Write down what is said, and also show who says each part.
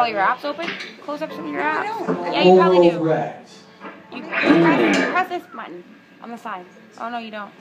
Speaker 1: all your apps open? Close up some of your apps. Yeah, you probably do.
Speaker 2: You,
Speaker 1: You press, press this button on the side. Oh no, you don't.